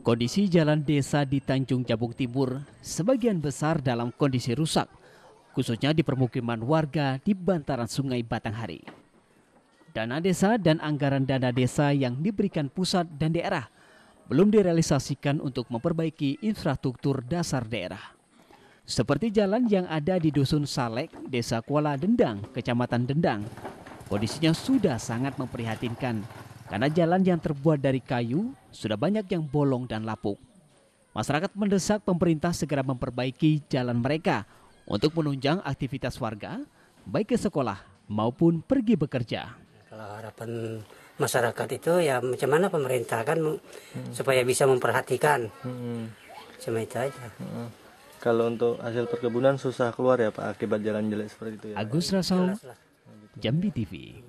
Kondisi jalan desa di Tanjung Jabung Timur sebagian besar dalam kondisi rusak, khususnya di permukiman warga di bantaran Sungai Batanghari. Dana desa dan anggaran dana desa yang diberikan pusat dan daerah belum direalisasikan untuk memperbaiki infrastruktur dasar daerah. Seperti jalan yang ada di Dusun Salek, Desa Kuala Dendang, Kecamatan Dendang. Kondisinya sudah sangat memprihatinkan karena jalan yang terbuat dari kayu sudah banyak yang bolong dan lapuk. Masyarakat mendesak pemerintah segera memperbaiki jalan mereka untuk menunjang aktivitas warga, baik ke sekolah maupun pergi bekerja. Kalau harapan masyarakat itu ya macam mana pemerintah kan hmm. supaya bisa memperhatikan, hmm. cuma itu aja. Hmm. Kalau untuk hasil perkebunan susah keluar ya Pak akibat jalan jelek seperti itu ya. Agus Rasau, Jambi TV.